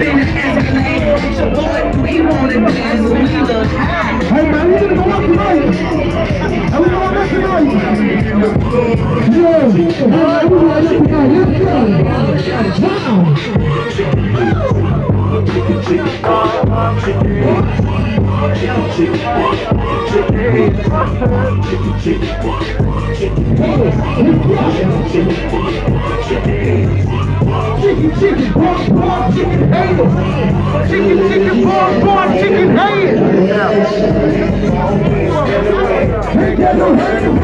Escalade. It's your boy, we wanna dance, we look high. Hey man, we gonna go up tonight. And we gonna make tonight. Yo, all right, we gonna make tonight. Let's go. Wow. Chicken, chicken, pork, pork, chicken. Chicken, chicken, pork, pork, chicken haters. Ain't got no hurt to